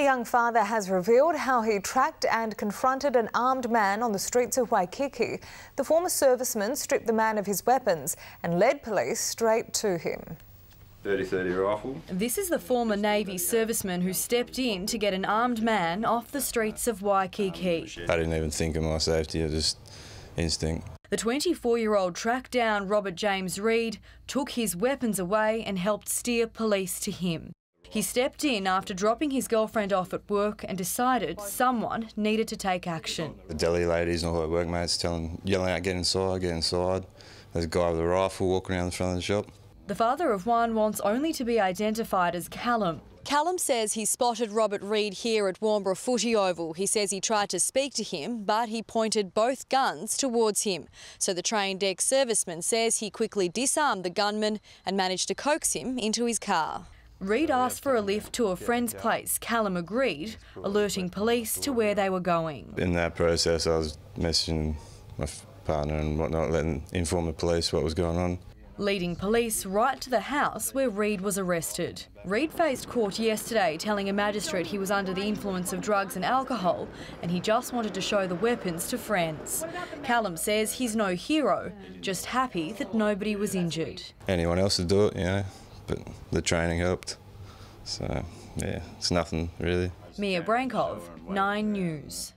A young father has revealed how he tracked and confronted an armed man on the streets of Waikiki. The former serviceman stripped the man of his weapons and led police straight to him. 30-30 rifle. This is the former Navy serviceman who stepped in to get an armed man off the streets of Waikiki. I didn't even think of my safety, I just instinct. The 24-year-old tracked down Robert James Reed, took his weapons away and helped steer police to him. He stepped in after dropping his girlfriend off at work and decided someone needed to take action. The deli ladies and all her workmates telling, yelling out, get inside, get inside. There's a guy with a rifle walking around the front of the shop. The father of one wants only to be identified as Callum. Callum says he spotted Robert Reed here at Warnbro Footy Oval. He says he tried to speak to him, but he pointed both guns towards him. So the trained ex-serviceman says he quickly disarmed the gunman and managed to coax him into his car. Reed asked for a lift to a friend's place. Callum agreed, alerting police to where they were going. In that process, I was messaging my partner and whatnot, letting inform the police what was going on. Leading police right to the house where Reed was arrested. Reed faced court yesterday telling a magistrate he was under the influence of drugs and alcohol and he just wanted to show the weapons to friends. Callum says he's no hero, just happy that nobody was injured. Anyone else would do it, you know but the training helped. So, yeah, it's nothing really. Mia Brankov, 9 News.